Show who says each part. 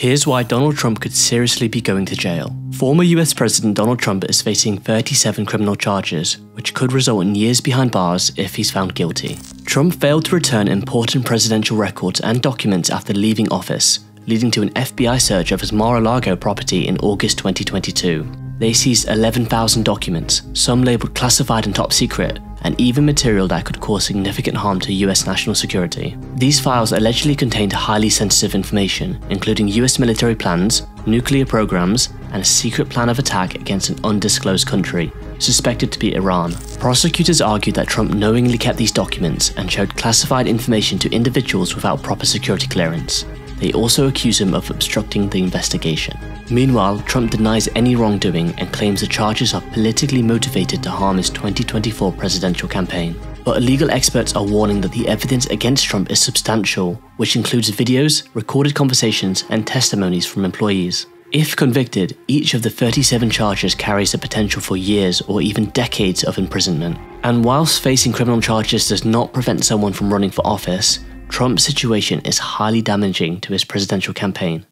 Speaker 1: Here's why Donald Trump could seriously be going to jail. Former US President Donald Trump is facing 37 criminal charges, which could result in years behind bars if he's found guilty. Trump failed to return important presidential records and documents after leaving office, leading to an FBI search of his Mar-a-Lago property in August 2022. They seized 11,000 documents, some labelled classified and top secret, and even material that could cause significant harm to US national security. These files allegedly contained highly sensitive information, including US military plans, nuclear programs, and a secret plan of attack against an undisclosed country, suspected to be Iran. Prosecutors argued that Trump knowingly kept these documents and showed classified information to individuals without proper security clearance. They also accuse him of obstructing the investigation. Meanwhile, Trump denies any wrongdoing and claims the charges are politically motivated to harm his 2024 presidential campaign. But legal experts are warning that the evidence against Trump is substantial, which includes videos, recorded conversations, and testimonies from employees. If convicted, each of the 37 charges carries the potential for years or even decades of imprisonment. And whilst facing criminal charges does not prevent someone from running for office, Trump's situation is highly damaging to his presidential campaign.